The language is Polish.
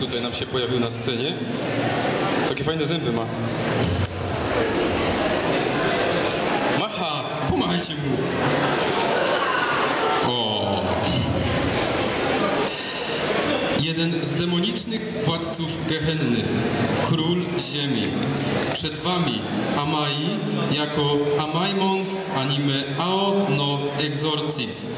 Tutaj nam się pojawił na scenie. Takie fajne zęby ma. Macha! Pomachajcie mu! O! Jeden z demonicznych władców Gehenny, król ziemi. Przed wami Amai jako Amaimons anime Ao no Exorcist.